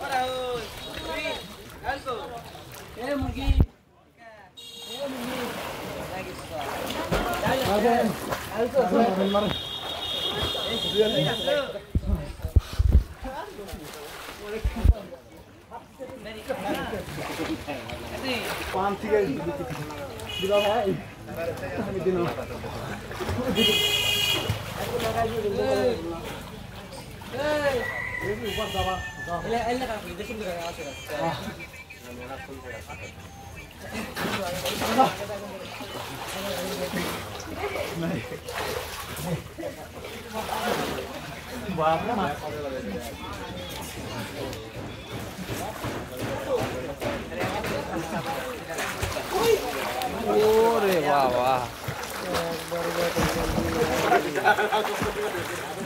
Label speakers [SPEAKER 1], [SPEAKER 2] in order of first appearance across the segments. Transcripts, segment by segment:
[SPEAKER 1] Para hoy, Luis, algo. Queremos ir.
[SPEAKER 2] পান থেকে দিলা ভাই আমি দিন
[SPEAKER 3] ওরে বাবা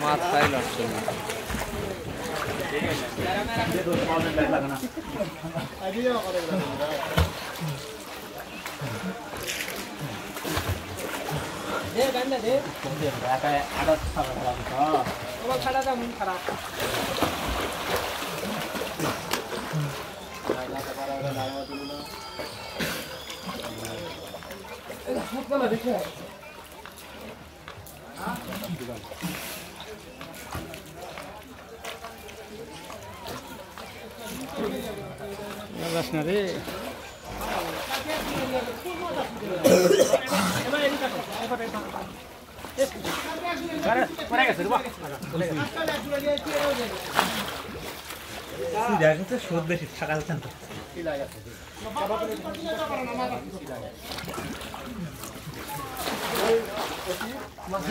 [SPEAKER 3] মাথায় লাগছে না দে
[SPEAKER 2] গান্ডা
[SPEAKER 1] भन्नाले
[SPEAKER 3] अब खाडा
[SPEAKER 1] त हुन् खराब रे
[SPEAKER 3] সুদ বেশি থাকা যাচ্ছে না
[SPEAKER 2] মাথা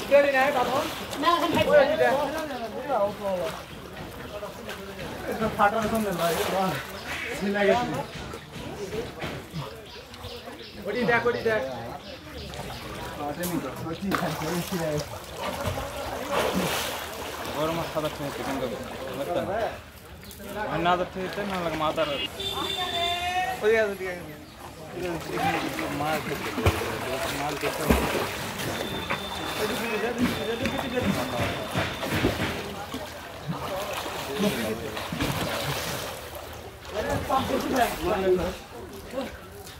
[SPEAKER 2] 기다리네 가도
[SPEAKER 1] 보여주게
[SPEAKER 2] 이거 파트너 손댄다 이거 신나겠지 어디 대 어디 대
[SPEAKER 4] ಗೌರವ ಸಾಧಕ ಮತ್ತೆ ಅನ್ನಾದ ಮಾತಾಡೋದು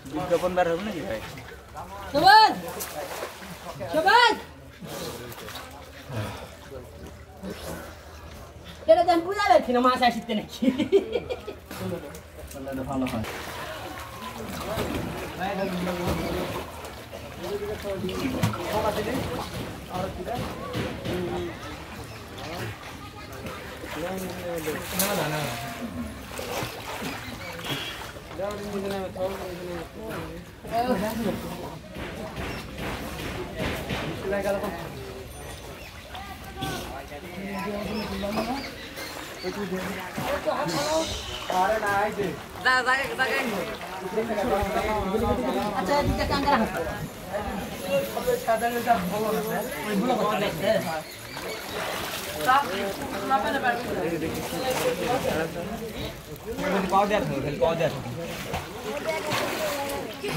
[SPEAKER 3] বিজ্ঞাপন বার হবে নাকি ভাই
[SPEAKER 1] সবাই সবাই এটা দেন বুঝা যাচ্ছে না মাছ আসিতে নাকি
[SPEAKER 2] ভালো হয় আচ্ছা কাঙ্গারা হাসতে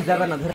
[SPEAKER 3] যাবে না